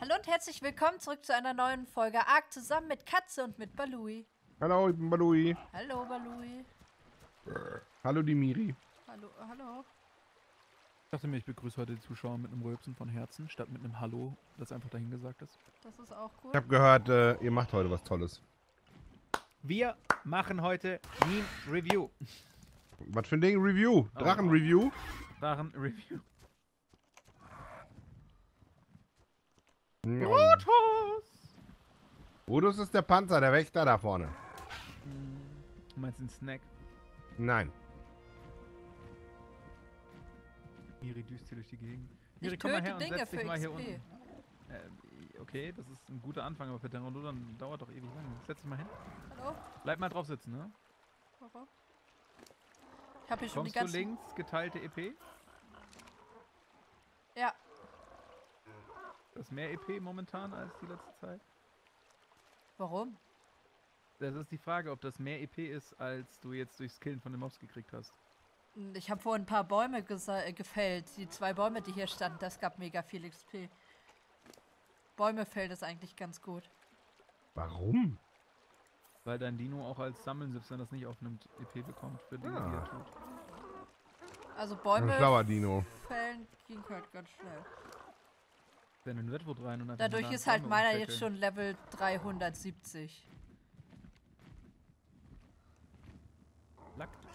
Hallo und herzlich willkommen zurück zu einer neuen Folge Ark zusammen mit Katze und mit Balui. Hallo, ich bin Balui. Hallo Balui. Hallo, die Miri. Hallo, hallo. Ich dachte mir, ich begrüße heute die Zuschauer mit einem Rülpsen von Herzen, statt mit einem Hallo, das einfach dahin gesagt ist. Das ist auch Ich gut. habe gehört, äh, ihr macht heute was Tolles. Wir machen heute Meme Review. Was für ein Ding? Review. Oh. Drachen-Review. Daran Review. Mhm. Brutus! Brutus ist der Panzer, der Wächter da vorne. Du meinst den Snack? Nein. Miri düst hier durch die Gegend. Ich Miri, komm mal her und Dinge setz dich für mal hier XP. unten. Äh, okay, das ist ein guter Anfang, aber für Pteranodon dauert doch ewig lang. Setz dich mal hin. Hallo? Bleib mal drauf sitzen, ne? Warum? Ich habe hier schon die Kommst du links, geteilte EP? Ja, Das ist mehr EP momentan als die letzte Zeit? warum? Das ist die Frage, ob das mehr EP ist, als du jetzt durchs Killen von den Mobs gekriegt hast. Ich habe vorhin ein paar Bäume äh, gefällt. Die zwei Bäume, die hier standen, das gab mega viel XP. Bäume fällt ist eigentlich ganz gut. Warum? Weil dein Dino auch als Sammeln, selbst wenn das nicht aufnimmt, EP bekommt für Dinge, die Ah. er tut. Also Ein Bäume schlauer Dino. fällen ging halt ganz schnell. In Redwood rein und einfach Dadurch ist halt meiner jetzt umtackeln. schon Level 370. Laktisch.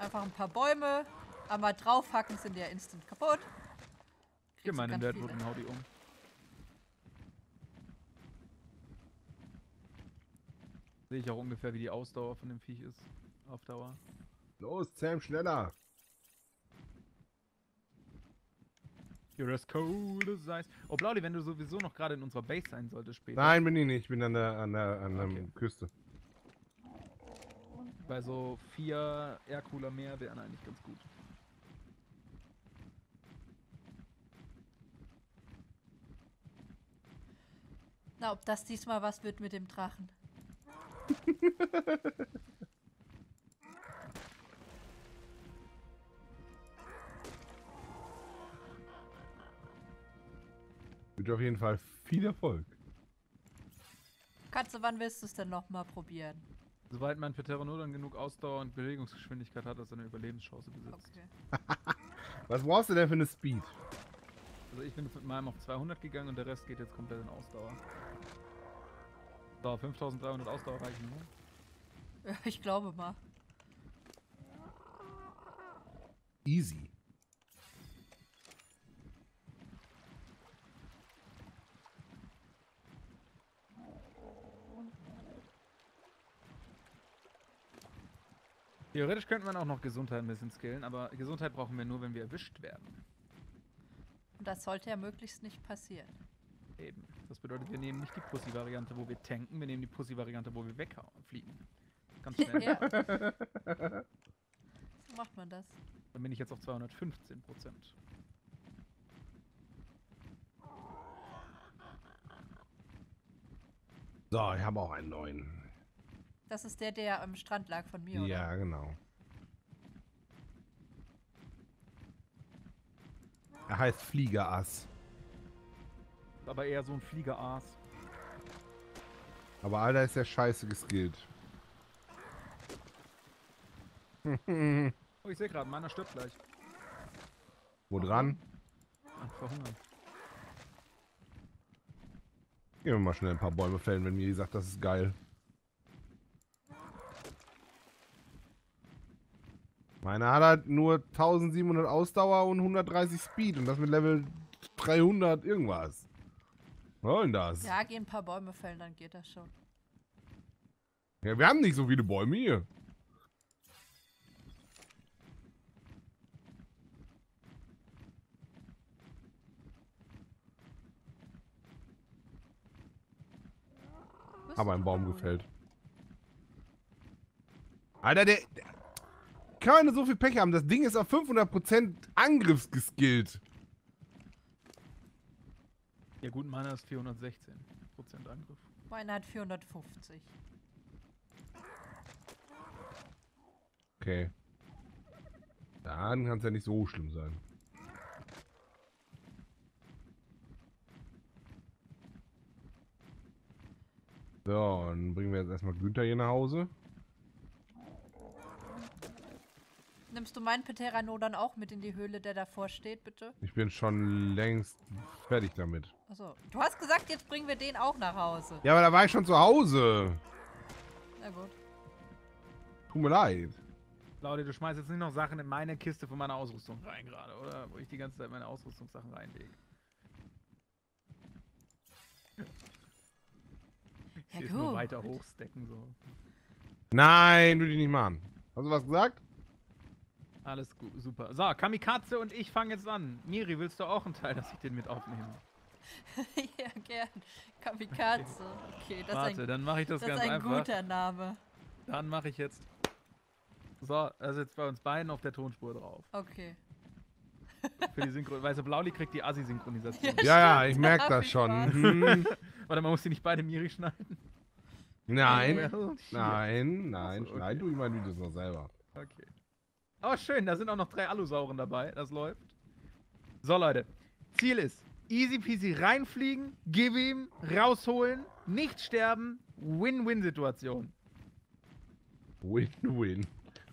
Einfach ein paar Bäume, einmal draufhacken, sind die ja instant kaputt. Geh Kriegst mal in ganz Redwood und hau die um. Sehe ich auch ungefähr, wie die Ausdauer von dem Viech ist. Auf Dauer. Los, Sam, schneller. You're as cold as ice. Oh, Blauli, wenn du sowieso noch gerade in unserer Base sein solltest später. Nein, bin ich nicht. Ich bin an der, an der, an der Okay. Küste. Bei so vier Aircooler mehr wären eigentlich ganz gut. Na, ob das diesmal was wird mit dem Drachen. Wünsche auf jeden Fall viel Erfolg. Katze, wann willst du es denn nochmal probieren? Soweit man für Pteranodon genug Ausdauer und Bewegungsgeschwindigkeit hat, dass er eine Überlebenschance besitzt. Okay. Was brauchst du denn für eine Speed? Also ich bin jetzt mit meinem auf 200 gegangen und der Rest geht jetzt komplett in Ausdauer. So, 5300 Ausdauer reichen, ne? Ich glaube mal. Easy. Theoretisch könnte man auch noch Gesundheit ein bisschen skillen, aber Gesundheit brauchen wir nur, wenn wir erwischt werden. Und das sollte ja möglichst nicht passieren. Eben. Das bedeutet, wir nehmen nicht die Pussy-Variante, wo wir tanken, wir nehmen die Pussy-Variante, wo wir wegfliegen. Ganz schnell. ja. So macht man das. Dann bin ich jetzt auf 215 Prozent. So, ich habe auch einen neuen. Das ist der, der am Strand lag von mir, Ja, oder? genau. Er heißt Fliegerass. Aber eher so ein Fliegeraas. Aber Alter ist der scheiße geskillt. Oh, ich sehe gerade, meiner stirbt gleich. Wo dran? Ach, verhungern. Gehen wir mal schnell ein paar Bäume fällen, wenn mir sagt, das ist geil. Meiner hat halt nur 1700 Ausdauer und 130 Speed und das mit Level 300 irgendwas. Was soll denn das? Ja. Ja, geh ein paar Bäume fällen, dann geht das schon. wir haben nicht so viele Bäume hier. Wo ist Aber denn ein Baum gefällt. Alter, der, der nicht so viel Pech haben. Das Ding ist auf 500% Angriffsgeskillt. Ja gut, meiner ist 416 Prozent Angriff. Meiner hat 450. Okay. Dann kann es ja nicht so schlimm sein. So, dann bringen wir jetzt erstmal Günther hier nach Hause. Nimmst du meinen Pteranodon auch mit in die Höhle, der davor steht, bitte? Ich bin schon längst fertig damit. Achso. Du hast gesagt, jetzt bringen wir den auch nach Hause. Ja, aber da war ich schon zu Hause. Na gut. Tut mir leid. Claudia, du schmeißt jetzt nicht noch Sachen in meine Kiste von meiner Ausrüstung rein gerade, oder? Wo ich die ganze Zeit meine Ausrüstungssachen reinlege. Ja, Jetzt nur weiter hochstecken, so. Nein, würde ich nicht machen. Hast du was gesagt? Alles gut, super. So, Kamikaze und ich fangen jetzt an. Miri, willst du auch einen Teil, dass ich den mit aufnehme? ja, gern. Kamikaze. Okay, das Warte, ist ein, dann mache ich das, das ist ganz ein einfach. guter Name. Dann mache ich jetzt. So, also jetzt bei uns beiden auf der Tonspur drauf. Okay. Für die Synchro. Weißt du, Blauli kriegt die Assi-Synchronisation. Ja, ja, ich Stimmt, merke das ich schon. Mhm. Warte, man muss die nicht beide Miri schneiden. Nein, nein, nein, Ach so, schneid okay. du meine Videos noch selber. Okay. Oh, schön, da sind auch noch drei Alusauren dabei. Das läuft. So, Leute. Ziel ist, easy peasy reinfliegen, gib ihm, rausholen, nicht sterben, Win-Win-Situation. Win-win.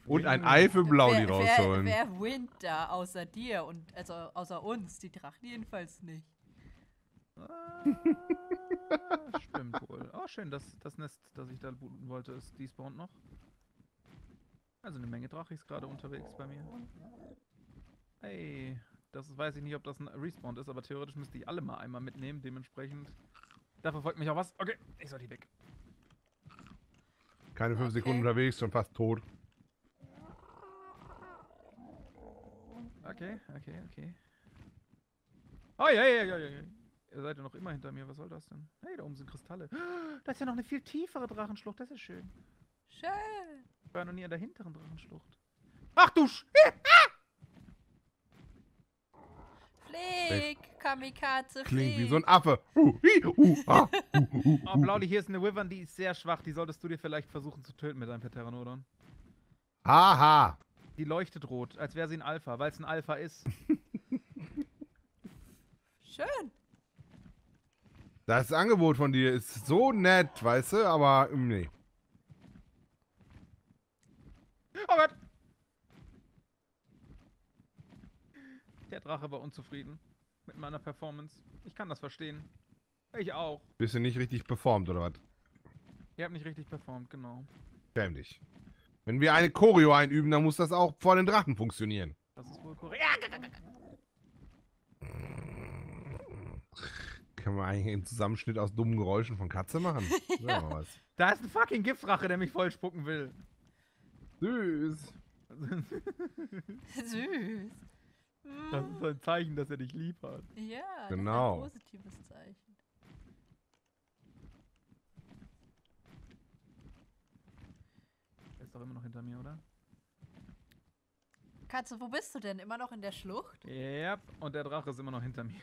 Und ein. Ei für Blaudi wer, rausholen. Wer, wer wint da außer dir und also außer uns? Die Drachen jedenfalls nicht. Ah, stimmt wohl. Oh, schön, das, das Nest, das ich da booten wollte, ist despawned noch. Also eine Menge Drachis gerade unterwegs bei mir. Hey, das weiß ich nicht, ob das ein Respawn ist, aber theoretisch müsste ich alle mal einmal mitnehmen, dementsprechend. Da verfolgt mich auch was. Okay, ich soll die weg. Keine fünf Okay. Sekunden unterwegs, schon fast tot. Okay, okay, okay. Oh, ja, ja, ja, ja, ja. Ihr seid ja noch immer hinter mir. Was soll das denn? Hey, da oben sind Kristalle. Da ist ja noch eine viel tiefere Drachenschlucht. Das ist schön. Schön. Ich war noch nie an der hinteren Drachenschlucht. Ach du Sch... Flieg, Kamikaze, flieg. Klingt wie so ein Affe. Uh, hi, uh, ah, uh, Oh, Blauli, hier ist eine Wyvern, die ist sehr schwach. Die solltest du dir vielleicht versuchen zu töten mit deinem Pteranodon. Haha. Die leuchtet rot, als wäre sie ein Alpha, weil es ein Alpha ist. Schön. Das Angebot von dir ist so nett, weißt du, aber ähm, nee. Oh Gott! Der Drache war unzufrieden mit meiner Performance. Ich kann das verstehen. Ich auch. Bist du nicht richtig performt, oder was? Ihr habt nicht richtig performt, genau. Schäm dich. Wenn wir eine Choreo einüben, dann muss das auch vor den Drachen funktionieren. Das ist wohl korrekt. Können wir eigentlich einen Zusammenschnitt aus dummen Geräuschen von Katze machen? ja. Mal was. Da ist ein fucking Giftdrache, der mich voll spucken will. Süß. Süß. Das ist ein Zeichen, dass er dich lieb hat. Ja, Genau. das ist ein positives Zeichen. Er ist doch immer noch hinter mir, oder? Katze, wo bist du denn? Immer noch in der Schlucht? Ja, und der Drache ist immer noch hinter mir.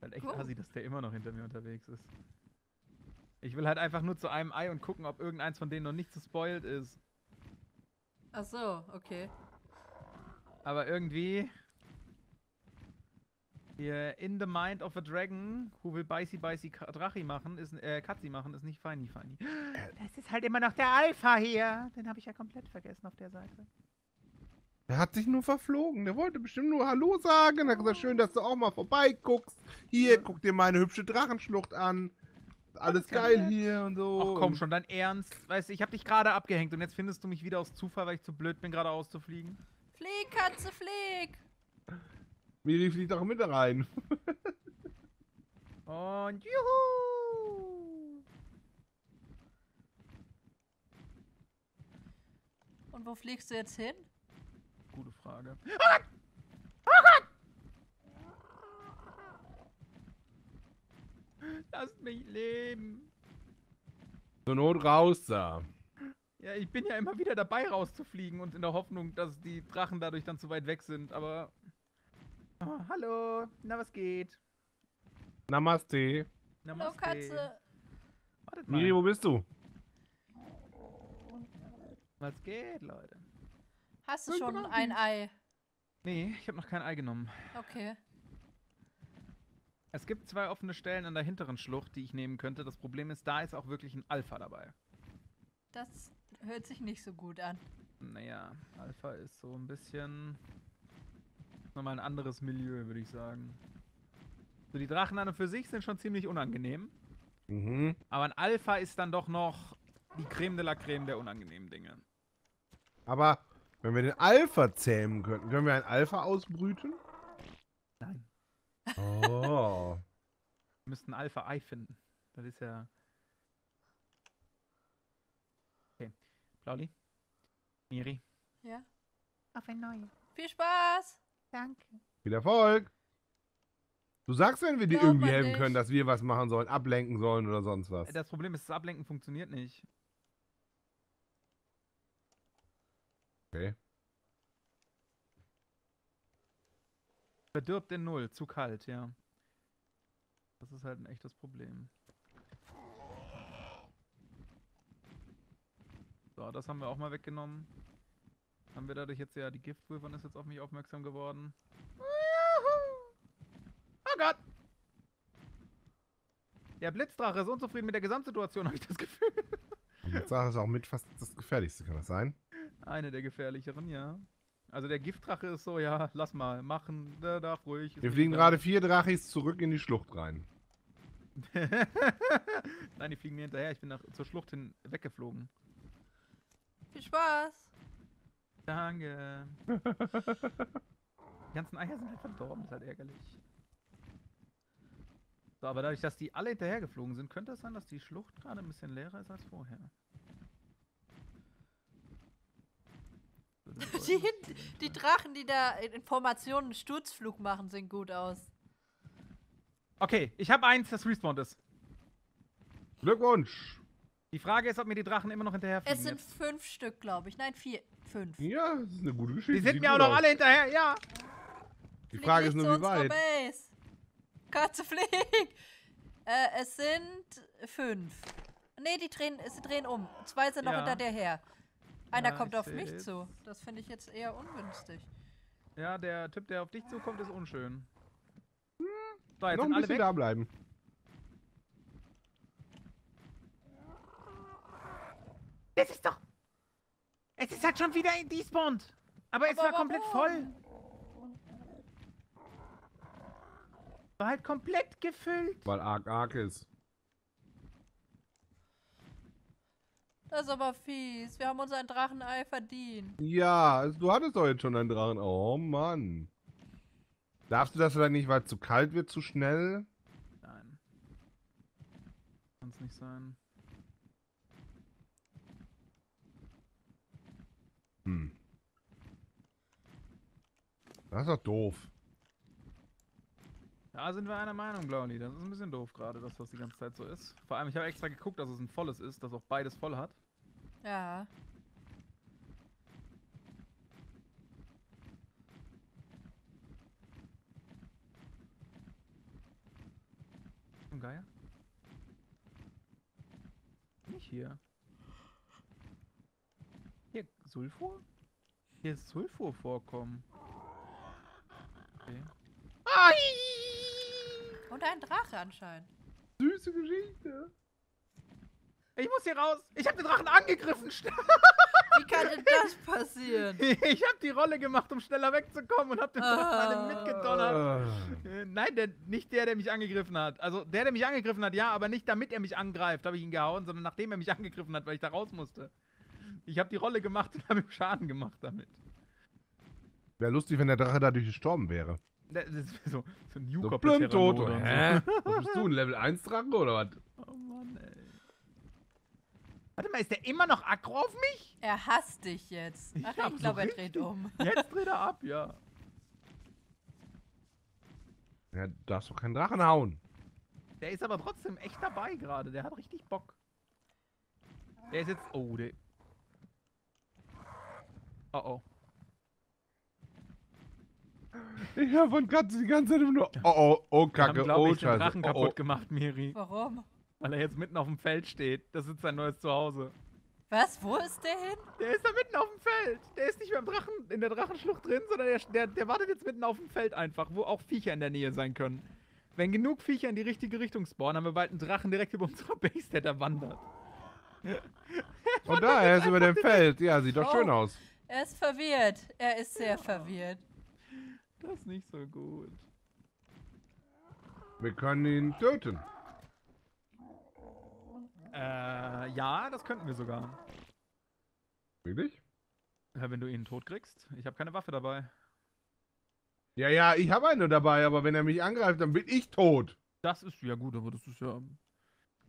Halt echt Cool. assi, dass der immer noch hinter mir unterwegs ist. Ich will halt einfach nur zu einem Ei und gucken, ob irgendeins von denen noch nicht zu spoiled ist. Ach so, okay. Aber irgendwie. Hier, in the mind of a dragon, who will bicey bicey Drachi machen, ist, äh, Katzi machen, ist nicht feini feini. Das ist halt immer noch der Alpha hier. Den habe ich ja komplett vergessen auf der Seite. Er hat sich nur verflogen. Der wollte bestimmt nur Hallo sagen. Er hat gesagt, schön, dass du auch mal vorbeiguckst. Hier, guck dir meine hübsche Drachenschlucht an. Alles geil nett. hier und so. Ach komm schon, dein Ernst. Weißt du, ich habe dich gerade abgehängt und jetzt findest du mich wieder aus Zufall, weil ich zu blöd bin, gerade auszufliegen. Flieg, Katze, flieg! Miri fliegt auch mit rein. Und juhu! Und wo fliegst du jetzt hin? Gute Frage. Lasst mich leben. Zur Not raus da. Ja, ich bin ja immer wieder dabei rauszufliegen und in der Hoffnung, dass die Drachen dadurch dann zu weit weg sind, aber. Oh, hallo, na was geht? Namaste. Hallo, Namaste. Katze. Wartet mal. Miri, wo bist du? Was geht, Leute? Hast du schon ein Ei? Nee, ich habe noch kein Ei genommen. Okay. Es gibt zwei offene Stellen an der hinteren Schlucht, die ich nehmen könnte. Das Problem ist, da ist auch wirklich ein Alpha dabei. Das hört sich nicht so gut an. Naja, Alpha ist so ein bisschen nochmal ein anderes Milieu, würde ich sagen. So, die Drachen an und für sich sind schon ziemlich unangenehm. Mhm. Aber ein Alpha ist dann doch noch die Creme de la Creme der unangenehmen Dinge. Aber wenn wir den Alpha zähmen könnten, können wir ein Alpha ausbrüten? Nein. Oh. Wir müssten ein Alpha-Ei finden. Das ist ja. Okay. Blauli. Miri. Ja. Auf ein neues. Viel Spaß! Danke. Viel Erfolg. Du sagst, wenn wir dir irgendwie helfen dich. können, dass wir was machen sollen, ablenken sollen oder sonst was. Das Problem ist, das Ablenken funktioniert nicht. Okay. Verdirbt in Null, zu kalt, ja. Das ist halt ein echtes Problem. So, das haben wir auch mal weggenommen. Haben wir dadurch jetzt ja, die Giftwürfern ist jetzt auf mich aufmerksam geworden. Oh Gott! Der Blitzdrache ist unzufrieden mit der Gesamtsituation, habe ich das Gefühl. Jetzt sag es auch mit fast das Gefährlichste, kann das sein? Eine der gefährlicheren, ja. Also der Giftdrache ist so, ja, lass mal, machen, der darf ruhig. ist Wir fliegen gerade vier Drachis zurück in die Schlucht rein. Nein, die fliegen mir hinterher. Ich bin nach, zur Schlucht hin weggeflogen. Viel Spaß! Danke. die ganzen Eier sind halt verdorben, ist halt ärgerlich. So, aber dadurch, dass die alle hinterher geflogen sind, könnte es sein, dass die Schlucht gerade ein bisschen leerer ist als vorher. Die, die Drachen, die da in Formationen einen Sturzflug machen, sehen gut aus. Okay, ich habe eins, das respawned ist. Glückwunsch! Die Frage ist, ob mir die Drachen immer noch hinterher fliegen. Es sind jetzt. fünf Stück, glaube ich. Nein, vier. Fünf. Ja, das ist eine gute Geschichte. Die sind mir auch noch aus. alle hinterher, ja. Die Flieg Frage ist nur, wie weit. Base. Katze, flieg! Äh, es sind fünf. Nee, die drehen, sie drehen um. Zwei sind noch Ja. hinter dir her. Einer Ja, kommt auf mich jetzt. zu. Das finde ich jetzt eher ungünstig. Ja, der Typ, der auf dich zukommt, ist unschön. So, jetzt Noch sind ein alle bisschen weg. da bleiben. Das ist doch. Es ist halt schon wieder in despawned. Aber es Aber war komplett warum? voll. War halt komplett gefüllt. Weil arg arg ist. Das ist aber fies. Wir haben uns ein Drachenei verdient. Ja, also du hattest doch jetzt schon einen Drachen. Oh Mann. Darfst du das vielleicht nicht, weil es zu kalt wird, zu schnell? Nein. Kann's nicht sein. Hm. Das ist doch doof. Da sind wir einer Meinung, Blauli. Das ist ein bisschen doof gerade, dass das die ganze Zeit so ist. Vor allem, ich habe extra geguckt, dass es ein volles ist, dass auch beides voll hat. Ja. Ein Geier? Nicht hier. Hier, Sulfur? Hier ist Sulfur-Vorkommen. Okay. Und ein Drache anscheinend. Süße Geschichte. Ich muss hier raus! Ich habe den Drachen angegriffen! schnell. Wie kann denn das passieren? Ich habe die Rolle gemacht, um schneller wegzukommen und habe den Drachen alle mitgedonnert. Äh, Nein, der, nicht der, der mich angegriffen hat. Also der, der mich angegriffen hat, ja, aber nicht damit er mich angreift, habe ich ihn gehauen, sondern nachdem er mich angegriffen hat, weil ich da raus musste. Ich habe die Rolle gemacht und habe ihm Schaden gemacht damit. Wäre lustig, wenn der Drache dadurch gestorben wäre. Das ist so, so ein So Juker plump tot. so. Hä? Was bist du, ein Level 1 Drache oder was? Oh Mann, ey. Warte mal, ist der immer noch aggro auf mich? Er hasst dich jetzt. Ach, Ja, ich glaube, so er dreht um. Jetzt dreht er ab, ja. Ja, du darfst doch keinen Drachen hauen. Der ist aber trotzdem echt dabei gerade. Der hat richtig Bock. Der ist jetzt. Oh, der. Oh oh. Ich höre von Katzen die ganze Zeit immer nur. Oh, oh, oh, Wir haben, Kacke, oh, ich, den Scheiße. Drachen Oh, kaputt oh. gemacht, Miri. Warum? Weil er jetzt mitten auf dem Feld steht. Das ist sein neues Zuhause. Was? Wo ist der hin? Der ist da mitten auf dem Feld. Der ist nicht mehr im Drachen, in der Drachenschlucht drin, sondern der, der, der wartet jetzt mitten auf dem Feld einfach, wo auch Viecher in der Nähe sein können. Wenn genug Viecher in die richtige Richtung spawnen, haben wir bald einen Drachen direkt über unserer Base, der da wandert. Und da, er ist über dem Feld. Ja, sieht doch Oh. schön aus. Er ist verwirrt. Er ist sehr verwirrt. Das ist nicht so gut. Wir können ihn töten. Äh, ja, das könnten wir sogar. Wirklich? Ja, wenn du ihn tot kriegst. Ich habe keine Waffe dabei. Ja, ja, ich habe eine dabei, aber wenn er mich angreift, dann bin ich tot. Das ist ja gut, aber das ist ja.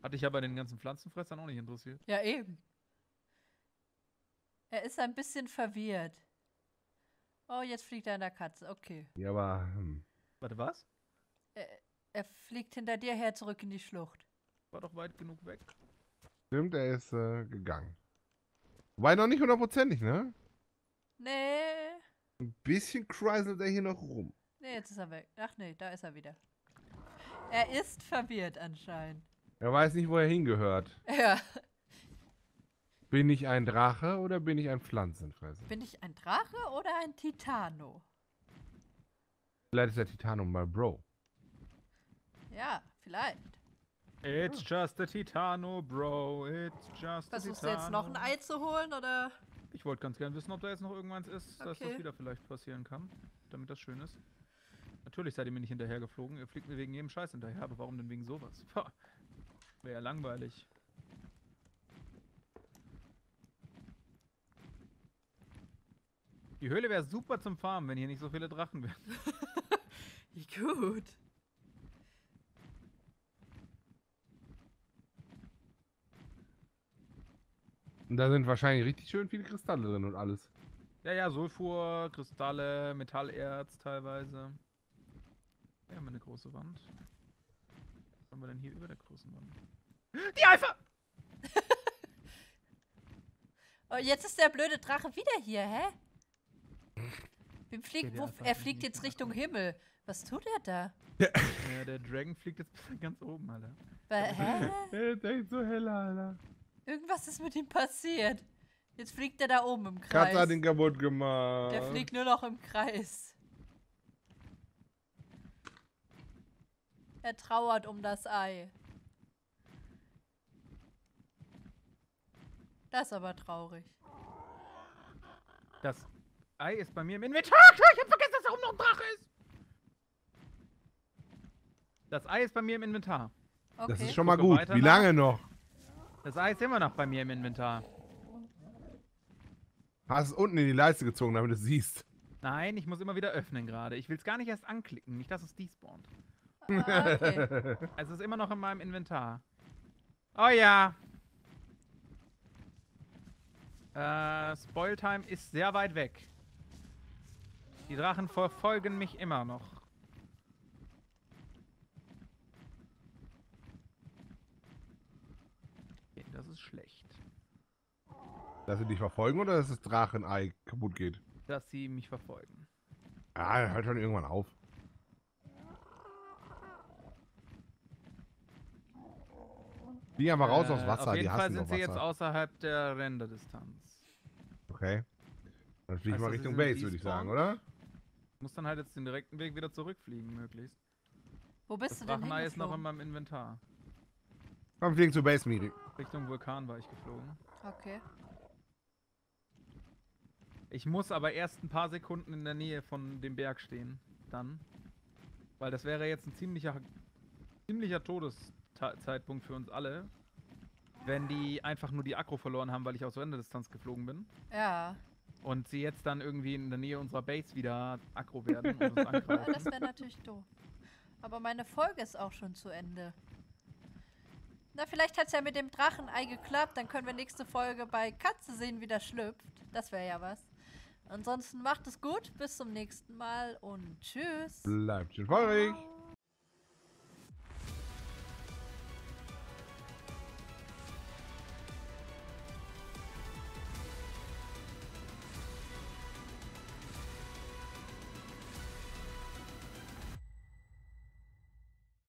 Hat dich ja bei den ganzen Pflanzenfressern auch nicht interessiert. Ja, eben. Er ist ein bisschen verwirrt. Oh, jetzt fliegt er an der Katze. Okay. Ja, aber hm. Warte, was? Er fliegt hinter dir her zurück in die Schlucht. War doch weit genug weg. stimmt, er ist äh, gegangen. Wobei noch nicht hundertprozentig, ne? Nee. Ein bisschen kreiselt er hier noch rum. Nee, jetzt ist er weg. Ach nee, da ist er wieder. Er ist verwirrt anscheinend. Er weiß nicht, wo er hingehört. Ja. Bin ich ein Drache oder bin ich ein Pflanzenfresser? Bin ich ein Drache oder ein Titano? Vielleicht ist der Titanum mal Bro. Ja, vielleicht. It's just a Titano, bro. It's just a Versuchst du jetzt noch ein Ei zu holen oder? Ich wollte ganz gern wissen, ob da jetzt noch irgendwas ist, dass Okay. das wieder vielleicht passieren kann, damit das schön ist. Natürlich seid ihr mir nicht hinterhergeflogen. Ihr fliegt mir wegen jedem Scheiß hinterher, aber warum denn wegen sowas? Wäre ja langweilig. Die Höhle wäre super zum Farmen, wenn hier nicht so viele Drachen wären. Wie gut. Und da sind wahrscheinlich richtig schön viele Kristalle drin und alles. Ja, ja, Sulfur, Kristalle, Metallerz teilweise. Wir haben eine große Wand. Was haben wir denn hier über der großen Wand? Die Alpha! Oh, jetzt ist der blöde Drache wieder hier, hä? Wem fliegt, der wo, er fliegt jetzt Richtung Himmel. Was tut er da? Ja, der Dragon fliegt jetzt ganz oben, Alter. Hä? Er ist echt so hell, Alter. Irgendwas ist mit ihm passiert. Jetzt fliegt er da oben im Katze hat Kreis. ihn kaputt gemacht. Der fliegt nur noch im Kreis. Er trauert um das Ei. Das ist aber traurig. Das Ei ist bei mir im Inventar. Ich hab vergessen, dass da oben noch ein Drache ist. Das Ei ist bei mir im Inventar. Okay. Das ist schon mal gut. Wie lange noch? Das Ei ist immer noch bei mir im Inventar. Hast es unten in die Leiste gezogen, damit du es siehst. Nein, ich muss immer wieder öffnen gerade. Ich will es gar nicht erst anklicken, nicht dass es despawnt. ah, okay. Es ist immer noch in meinem Inventar. Oh ja. Äh, Spoiltime ist sehr weit weg. Die Drachen verfolgen mich immer noch. Okay, das ist schlecht. Dass sie dich verfolgen oder dass das Drachenei kaputt geht? Dass sie mich verfolgen. Ah, hört schon irgendwann auf. Flieg einfach raus Äh, aufs Wasser, Auf die jeden Fall hassen sind sie jetzt außerhalb der Renderdistanz. Okay. Dann flieg Heißt mal das, sie Richtung Base, würde ich sagen, oder? Muss dann halt jetzt den direkten Weg wieder zurückfliegen, möglichst. Wo bist Das du denn Drachenei ist noch in hingeflogen? meinem Inventar. Komm, fliegen zu Base Meeting. Richtung Vulkan war ich geflogen. Okay. Ich muss aber erst ein paar Sekunden in der Nähe von dem Berg stehen. Dann. Weil das wäre jetzt ein ziemlicher, ziemlicher Todeszeitpunkt für uns alle. Wenn die einfach nur die Akro verloren haben, weil ich aus Renderdistanz geflogen bin. Ja. Und sie jetzt dann irgendwie in der Nähe unserer Base wieder Akro werden und uns ja das wäre natürlich doof. Aber meine Folge ist auch schon zu Ende. Na, vielleicht hat es ja mit dem Drachenei geklappt. Dann können wir nächste Folge bei Katze sehen, wie das schlüpft. Das wäre ja was. Ansonsten macht es gut. Bis zum nächsten Mal und tschüss. Bleibt schön feurig. Ciao.